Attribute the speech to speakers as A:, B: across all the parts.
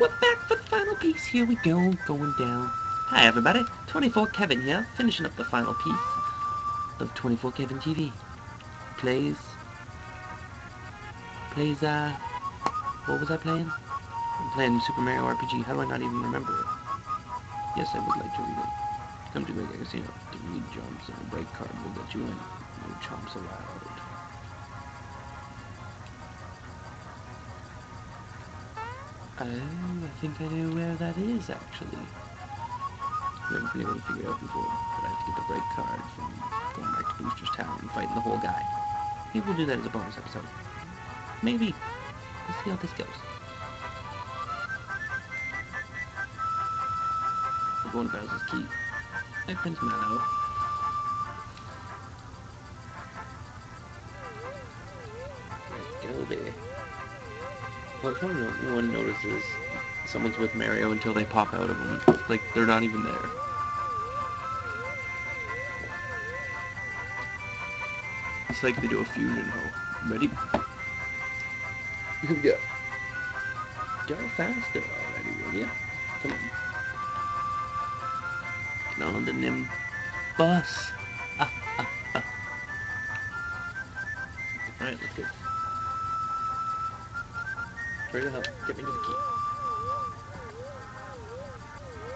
A: we're back for the final piece. Here we go, going down. Hi everybody, 24 Kevin here, finishing up the final piece of 24 Kevin TV. Plays, plays, uh, what was I playing? I'm playing Super Mario RPG. How do I not even remember it? Yes, I would like to read it. Come to me, I Mega Casino. Three jumps and a Bright Card will get you in. No chumps allowed. Oh, I think I know where that is, actually. Never been able to figure it out before, but I have to get the Bright Card from going back to Booster's Town and fighting the whole guy. Maybe we'll do that as a bonus episode. Maybe. Let's see how this goes. We're going to Bowser's Keep. Hey, Prince Mallow. Let's go there. Probably no one notices someone's with Mario until they pop out of them. Like, they're not even there. It's like they do a fusion hoe. Ready? Go. Go faster already, will ya? Come on. Get on the nim bus. Ah, ah, ah. Alright, let's go. Hurry the hell. Get me to the key.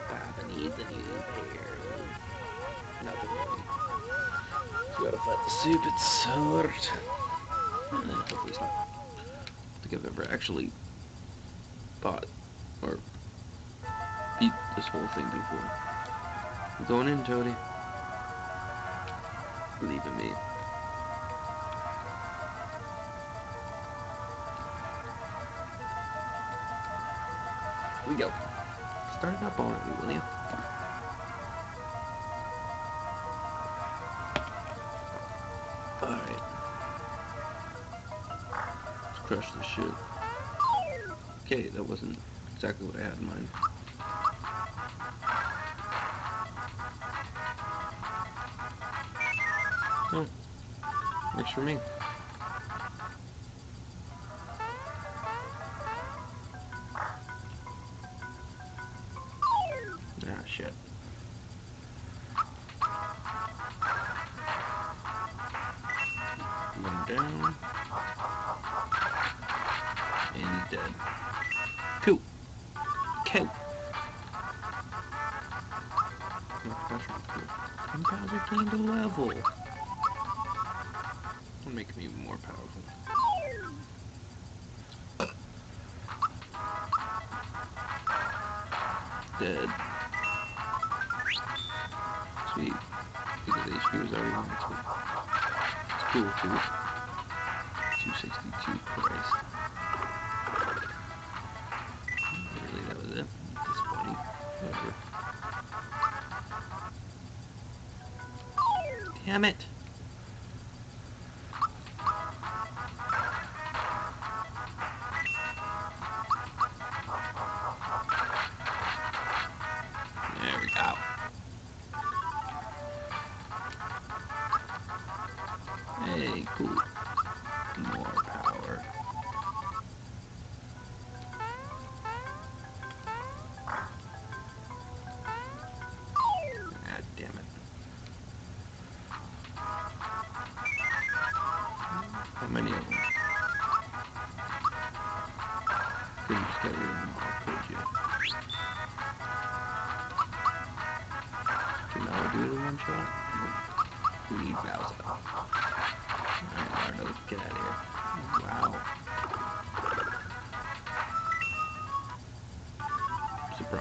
A: Papa needs a new pair nothing really. We gotta fight the stupid sword. Eh, hopefully it's not. I think I've ever actually fought or beat this whole thing before. I'm going in, Toady. Believe in me. It up already, will you? Alright. Let's crush this shit. Okay, that wasn't exactly what I had in mind. Oh. Works for me. Pressure, cool. And gained a level. It'll make him even more powerful. Dead. Sweet. Because HP was already on its. It's cool, too. 262 Christ. Really, that was it. Disappointing. Whatever. Damn it!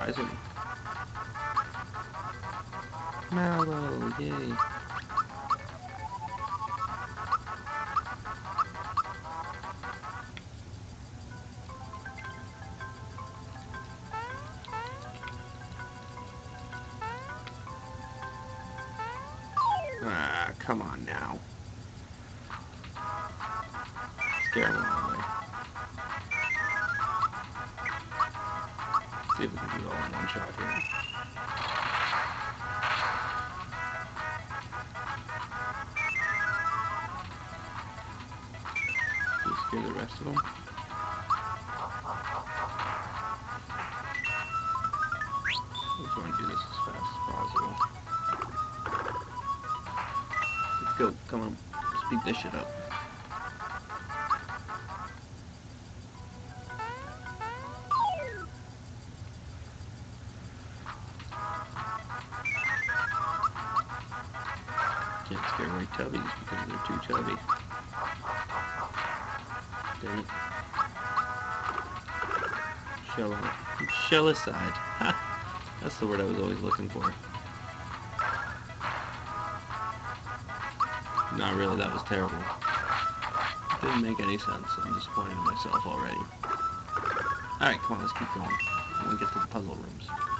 A: Surprising. Mallow, yay. Shell aside. That's the word I was always looking for. Not really, that was terrible. Didn't make any sense. I'm disappointed in myself already. Alright, come on, let's keep going. To get to the puzzle rooms.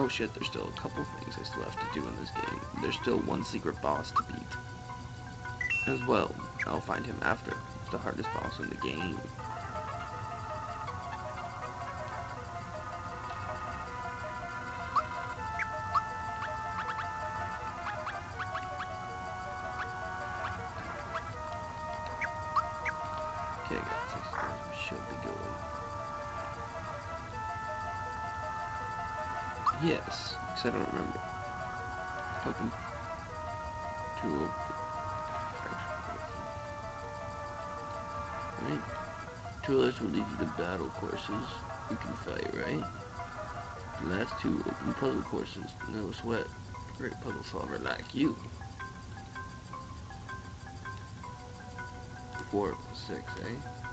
A: Oh shit, there's still a couple things I still have to do in this game. There's still one secret boss to beat. As well, I'll find him after. The hardest boss in the game. Open. Tool. Right. Toolers will lead you to battle courses. You can fight, right? The last two open puzzle courses. No sweat. Great puzzle solver like you. Four, six, eh?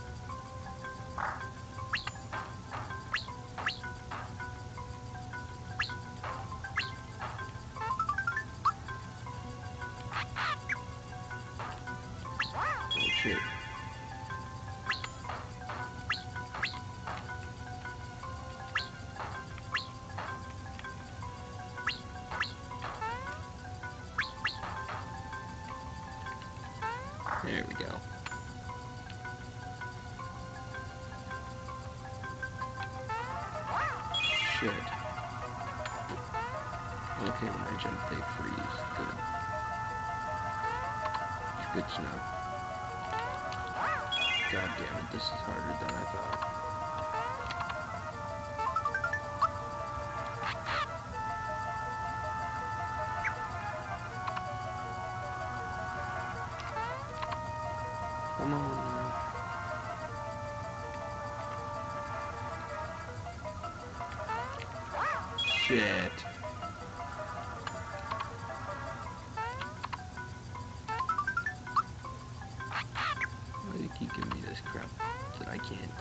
A: Shit. Why do you keep giving me this crap that I can't?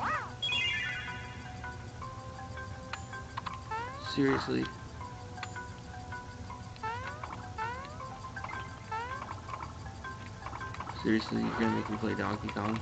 A: Seriously? Seriously, you're gonna make me play Donkey Kong?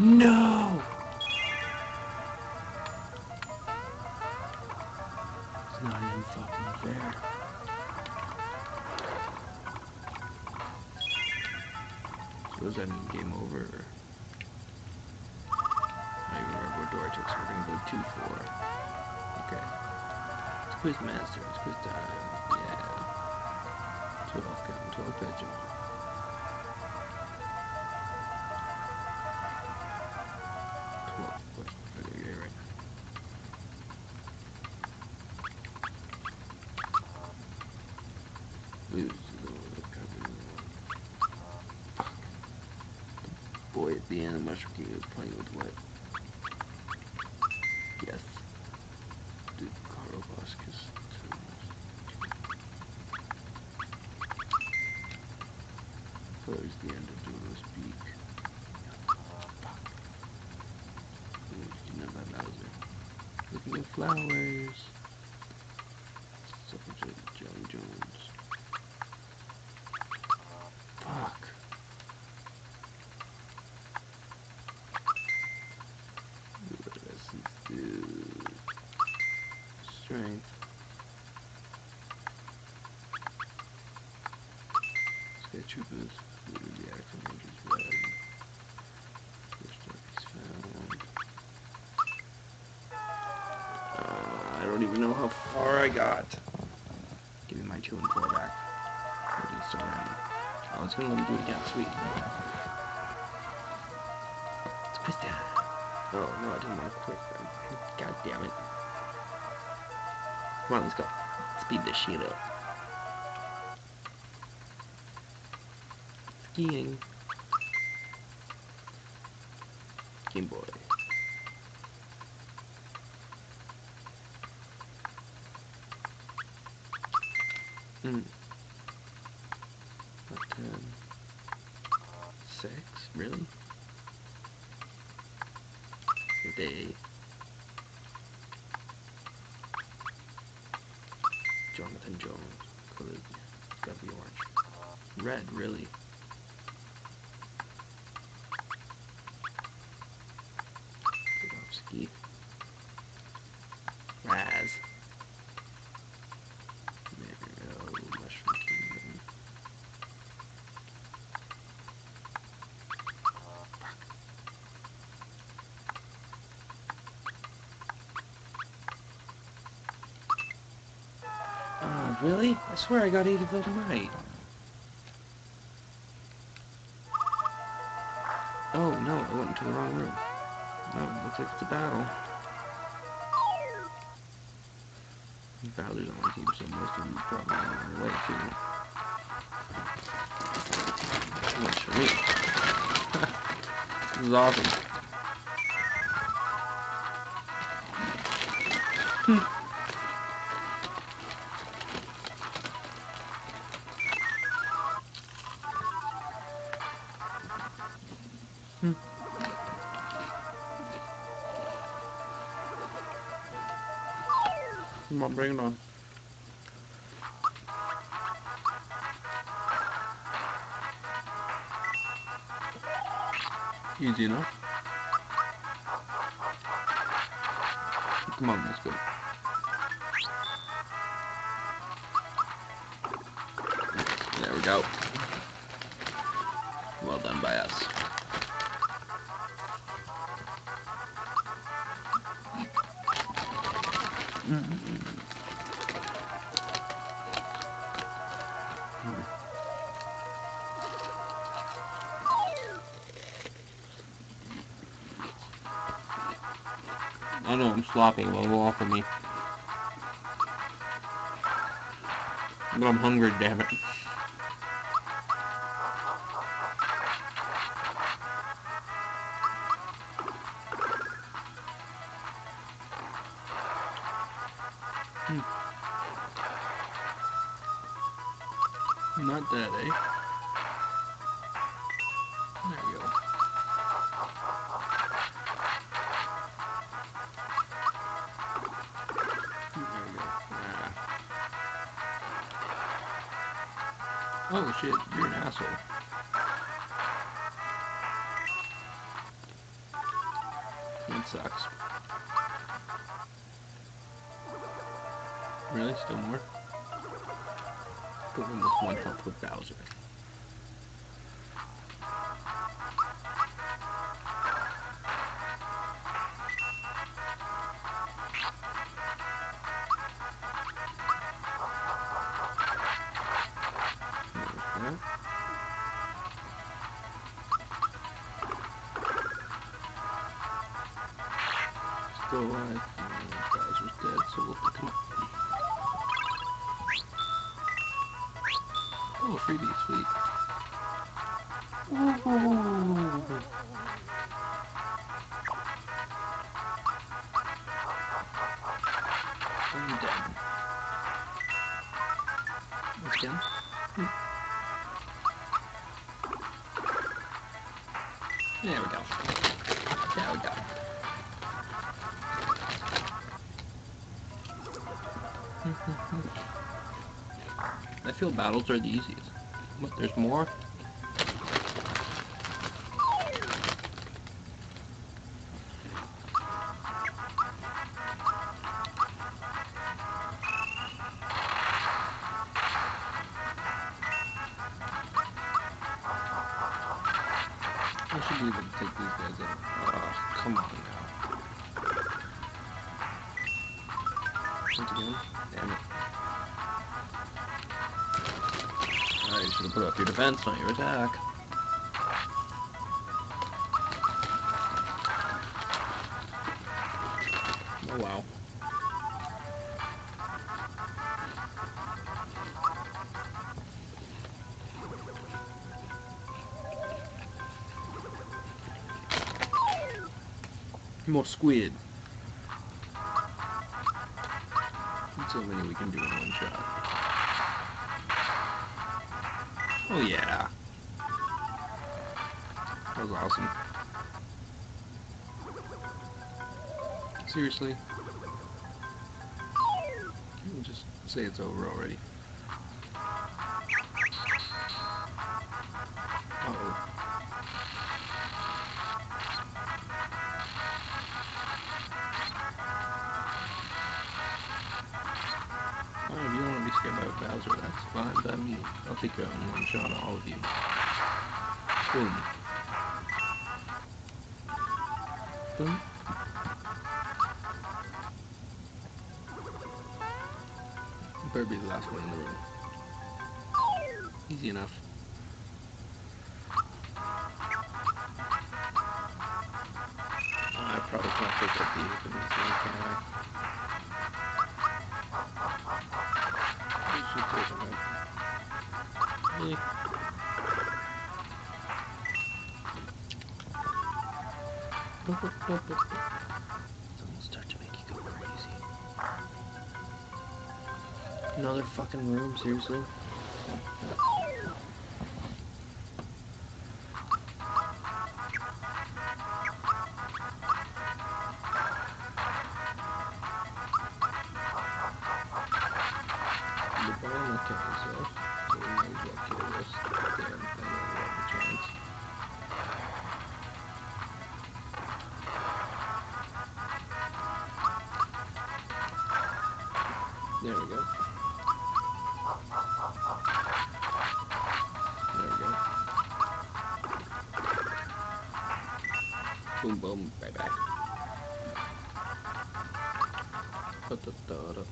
A: No! It's not even fucking fair. So does that mean game over? I even remember what door I took, so we're gonna go 2-4. Okay. It's quiz master, it's quiz time. Yeah. 12 count, 12 pitches. Lose the recovery. Fuck. The boy at the end of Mushroom King is playing with what? Yes. Dude, Carl Vasquez. Close the end of Duelist Peak. Fuck. Ooh, never Bowser. Looking at flowers. Such a Jelly Jones. Fuck. What does essence do? Strength. Troopers. Looted the Action Rangers Red. First is found. Uh, I don't even know how far I got. Give me my two and four back. What is so random? Oh, gonna let me do it again. Sweet. It's quiz time. Oh, no, I didn't want to quit. God damn it. Come on, let's go. Speed this shit up. Skiing. Game Boy. Hmm. About ten. Six? Really? With eight. Jonathan Jones. Color. It's gotta be orange. Red, really? Bukowski. Raz. Mario, Mushroom Kingdom. Oh, really? I swear I got them right. Oh, no, I went into the wrong room. It looks like it's a battle. Bowser's on my team, so most of them probably on the way too. Too much for me. this is awesome. Easy enough. I know I'm sloppy, off of me. But I'm hungry, damn it. Bowser's dead, so we'll pick him up. Oh, freebie, sweet. Ooh. There we go. There we go. I feel battles are the easiest. But there's more. Defense, not your attack. Oh wow. More squid. Let's how many we can do in one shot. Oh yeah. That was awesome. Seriously? Just say it's over already? Fucking room, seriously? Boom bye bye. Da, da, da, da.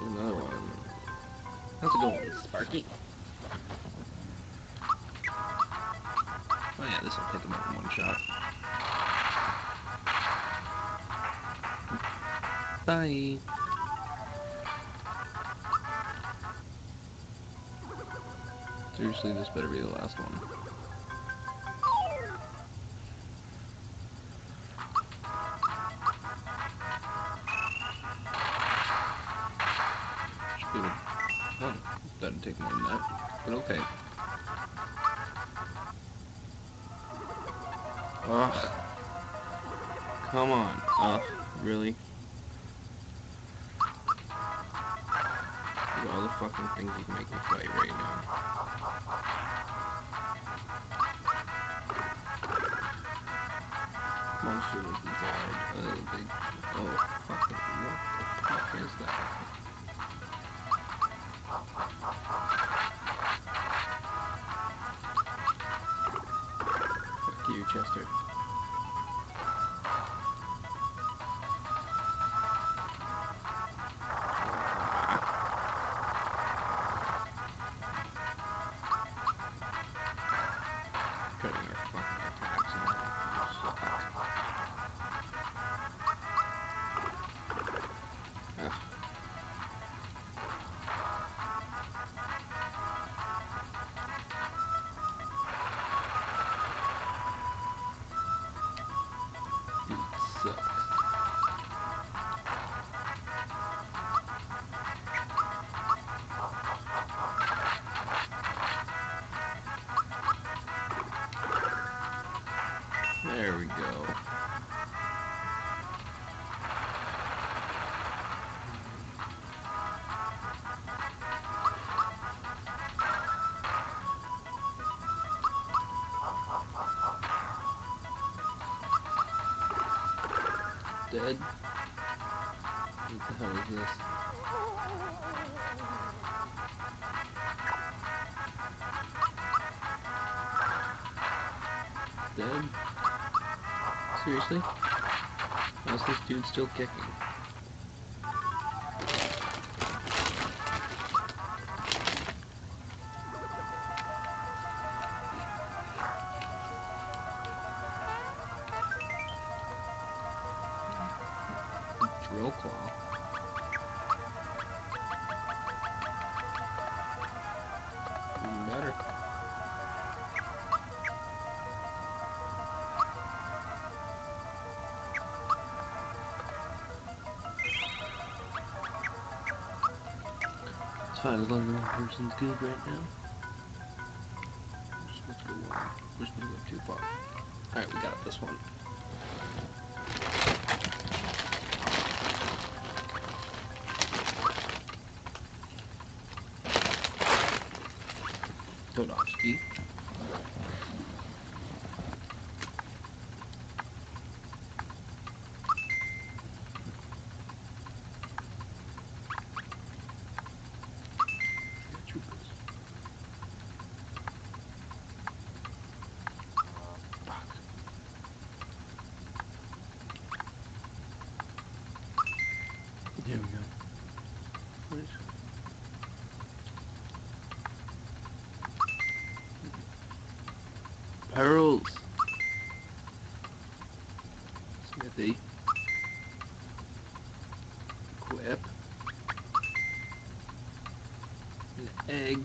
A: Another one. How's it going, Sparky? Oh yeah, this will take him out in one shot. Bye. Seriously, this better be the last one. Come on. Ugh, really? Of all the fucking things you can make me fight right now. Monster was dissolved. Uh, they, oh, fucking, what the fuck is that? Fuck you, Chester. Dead? What the hell is this? Dead? Seriously? How's this dude still kicking? As long as one person's good right now. Just let's go on. Just don't go too far. Alright, we got this one. Dodowski. Troopers. Fuck. There we go. What is Pearls. Smithy. Equip. An egg.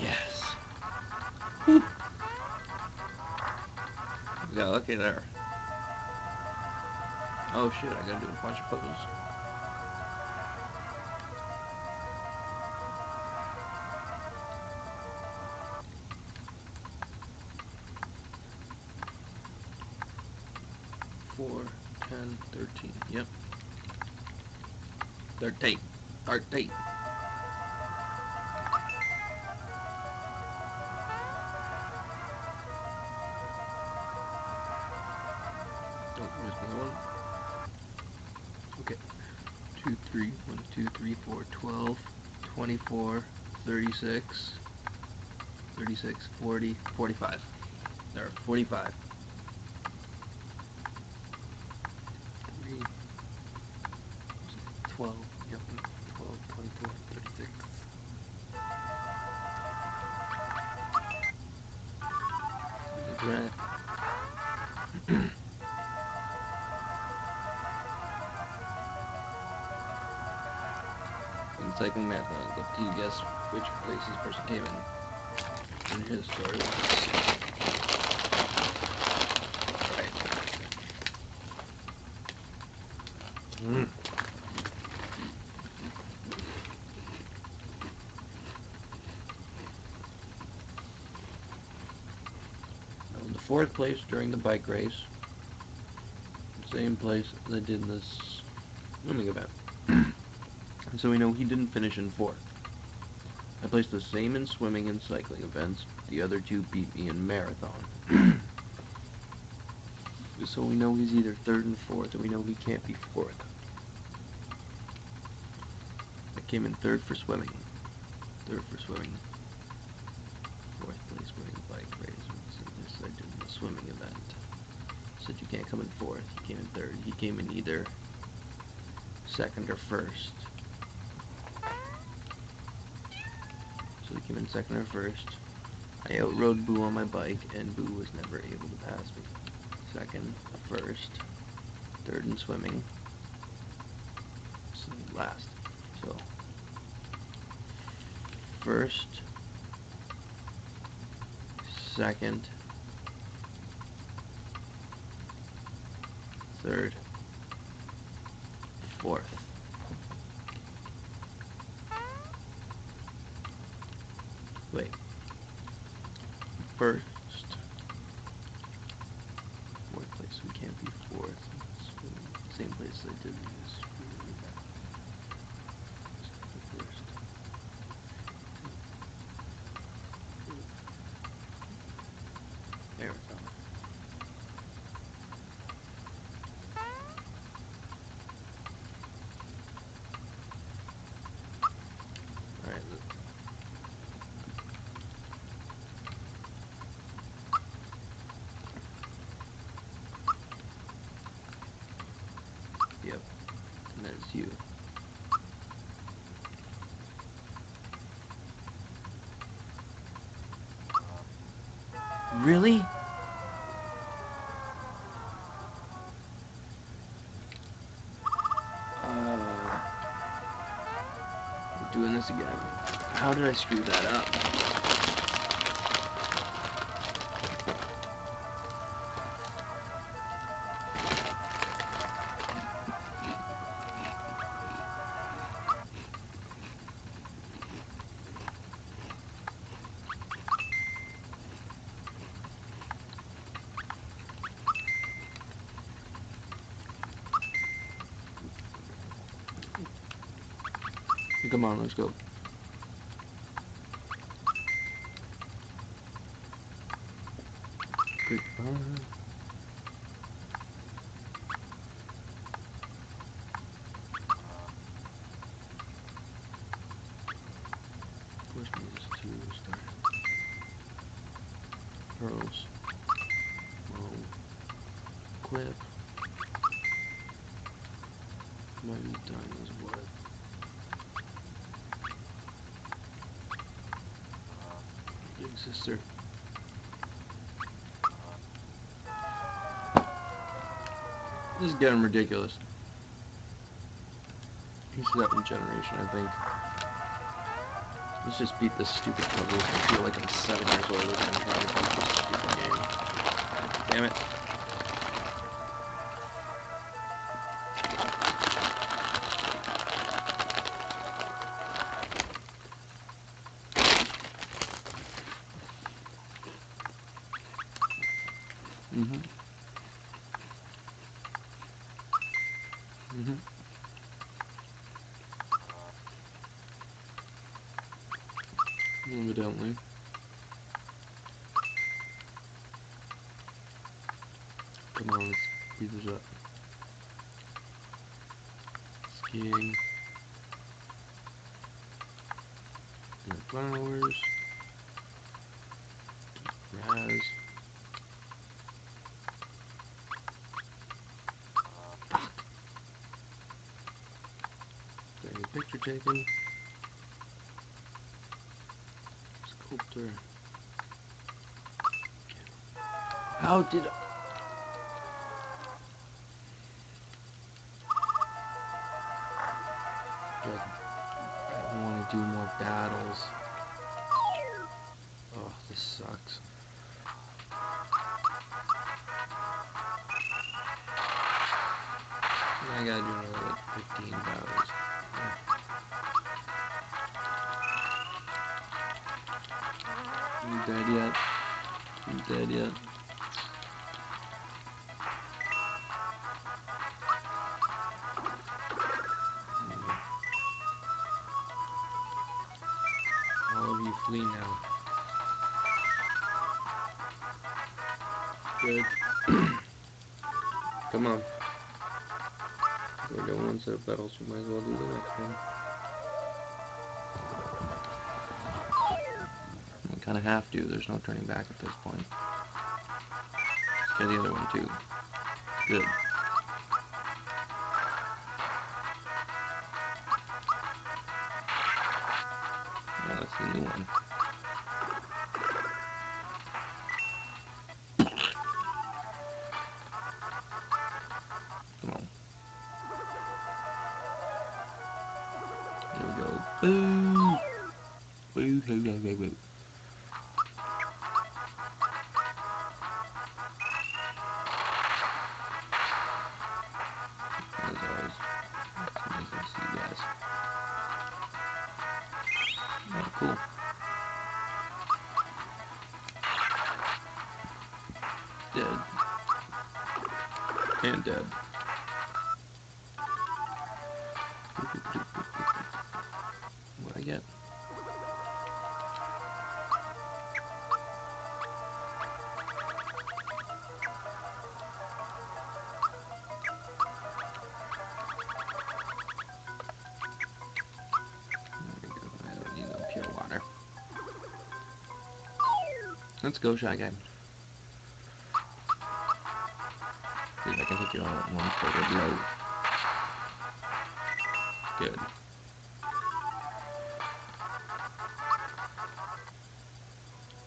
A: Yes. Whew. We lucky there. Oh shit, I gotta do a bunch of poses. 13, yep. 13, 13. Okay. 2, 3, 1, 2, 3, 4, 12, 24, 36, 36, 40, 45. There 45. Fourth place during the bike race. Same place as I did this swimming event. so we know he didn't finish in fourth. I placed the same in swimming and cycling events. The other two beat me in marathon. so we know he's either third and fourth, and we know he can't be fourth. I came in third for swimming. Third for swimming. Fourth place winning bike race. So this I did in the swimming event. Said you can't come in fourth. He came in third. He came in either second or first. So he came in second or first. I outrode Boo on my bike, and Boo was never able to pass me. Second, first, third in swimming, so last. So first, second, third, fourth. Wait. First, Really? Uh, doing this again. How did I screw that up? Let's go. This is getting ridiculous. He's seventh generation, I think. Let's just beat this stupid puzzle. I feel like I'm seven years old again trying to beat this stupid game. Damn it. Mm-hmm. Mm-hmm. Evidently. Come on, let's speed this up. Skiing. And the flowers. Raz. Taken. Sculptor. How did Good. I want to do more battles. Oh, this sucks. I gotta do another like 15 battles. You dead yet? You dead yet? All of you flee now. Good. Come on. We're doing one set of battles, we might as well do the next one. Kind of have to, there's no turning back at this point. Let's get the other one too. Good. And dead. What I get? I don't need no pure water. Let's go, Shy Guy. Once for a blow. Good.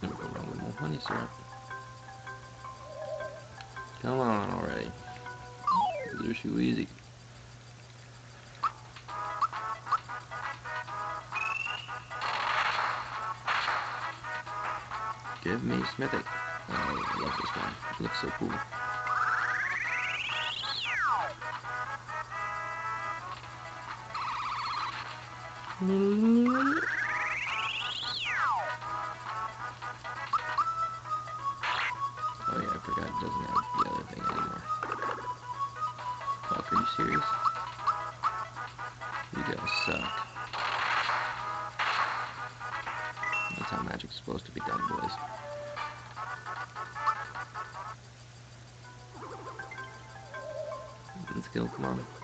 A: We go, wrong with more honey syrup. Come on already. These are too easy. Give me Smithy. Oh, I love this one. It looks so cool. It doesn't have the other thing anymore. Fuck, are you serious? You guys suck. That's how magic's supposed to be done, boys. Let's go, come on.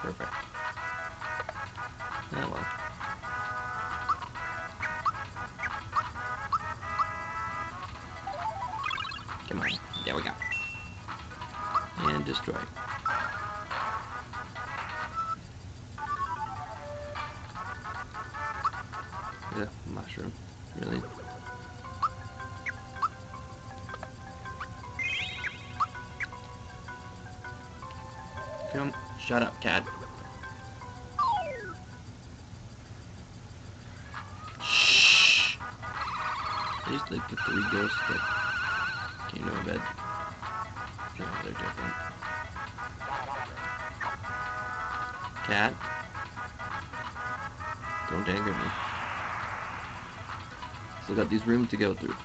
A: Perfect. Oh well. Come on. There we go. And destroy. Yeah, mushroom. Really? Shut up, cat. Shh. These like the three ghosts that came to my bed. No, they're different. Cat. Don't anger me. Still got these rooms to go through.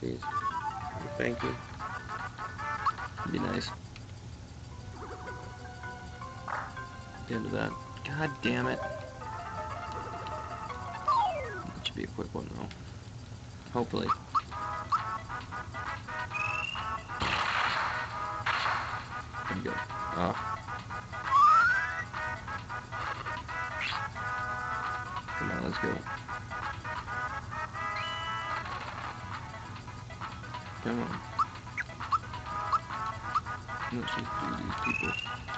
A: Please. Thank you. Be nice. The end of that. God damn it. That should be a quick one though. Hopefully. There we go. Oh. Come on, let's go. Come on. Let's just do these people.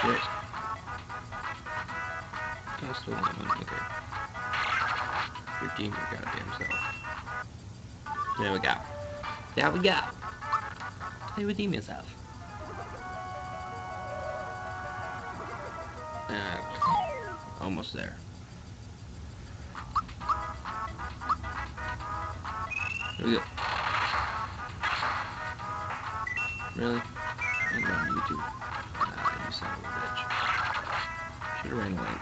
A: Shit. Oh, still lemon, okay. Redeem your goddamn self. There we go. There we go. Hey, redeem yourself. Uh, almost there. Here we go. Really? And on YouTube. Son of a bitch. Should've ran away.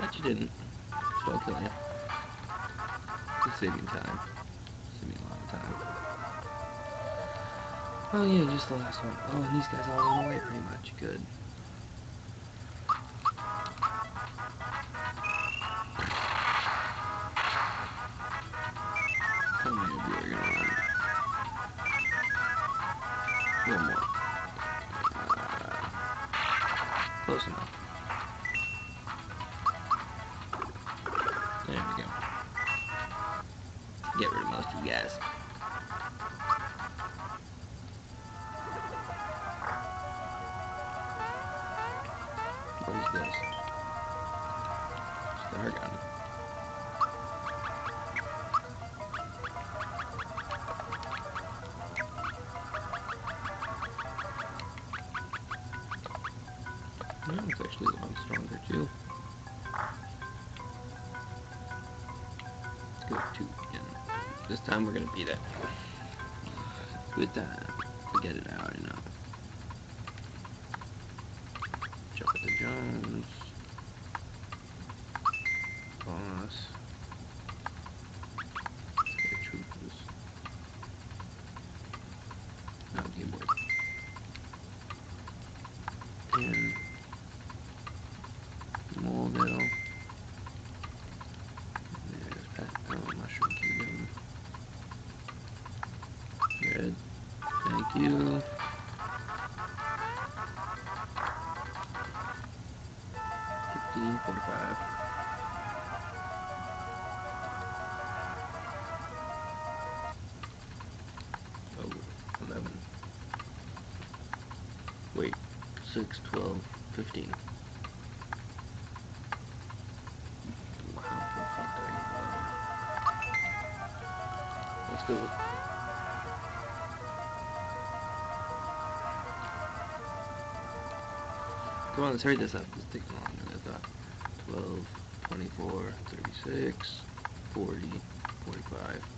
A: Bet you didn't. So I'll kill you. Just saving time. Saving a lot of time. Oh yeah, just the last one. Oh, and these guys all went away pretty much. Good. What is this? Star gun. No, it's actually a lot stronger too. Let's go two again. This time we're gonna beat it. Good time. Get it out enough. Come on, let's hurry this up. Is taking longer than I thought. 12, 24, 36, 40, 45.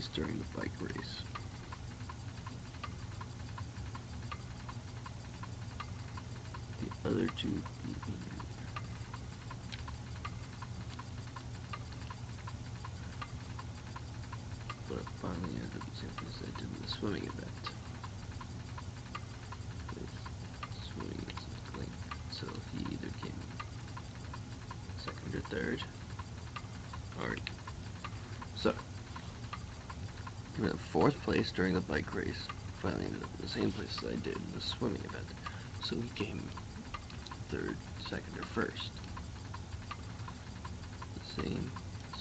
A: Place during the bike race. The other two. But finally ended up the same place I did in the swimming event. With swimming and cycling. So he either came second or third. Alright. So, came in fourth place during the bike race. Finally ended up in the same place as I did in the swimming event. So he came third, second, or first. The same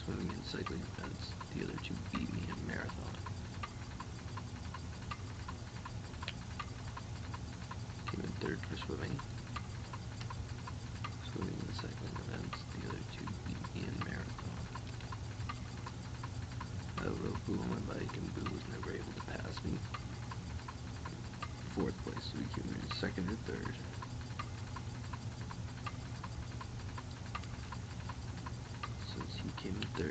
A: swimming and cycling events. The other two beat me in marathon. Came in third for swimming. Swimming and cycling events. The other two beat me in marathon. I rode Boo on my bike and Boo was never able to pass me. Fourth place, so he came in second or third.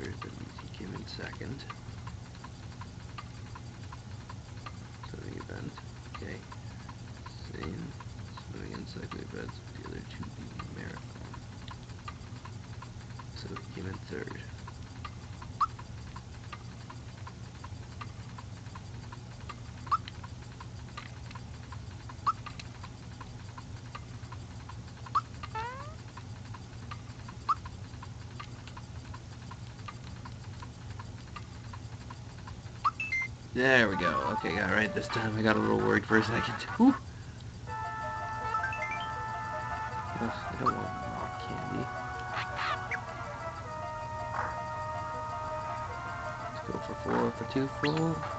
A: here. That means he came in second. Swimming event. Okay. Same. Swimming and cycling events. The other two being marathon. So he came in third. There we go. Okay, it right this time. I got a little worried for a second. Ugh, I don't want rock candy. Let's go for four for two full.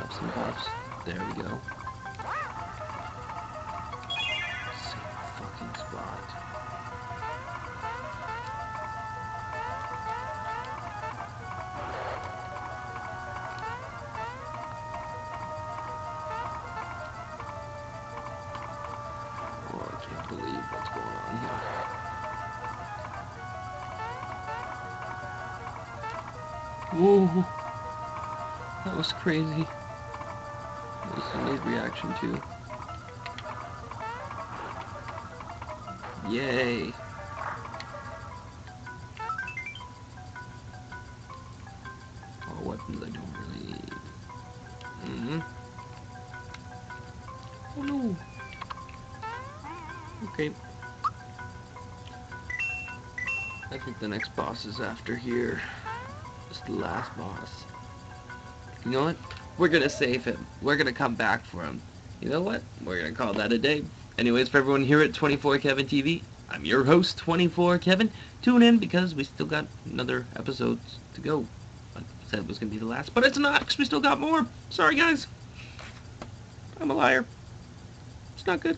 A: Have some buffs. There we go. Same fucking spot. Oh, I can't believe what's going on here. Whoa! That was crazy. That was a neat reaction too. Yay! All weapons I don't really need. Mm-hmm. Oh no! Okay. I think the next boss is after here. It's the last boss. You know what? We're gonna save him. We're gonna come back for him. You know what? We're gonna call that a day. Anyways, for everyone here at 24 Kevin TV, I'm your host, 24 Kevin. Tune in because we still got another episodes to go. I said it was gonna be the last, but it's not because we still got more. Sorry, guys. I'm a liar. It's not good.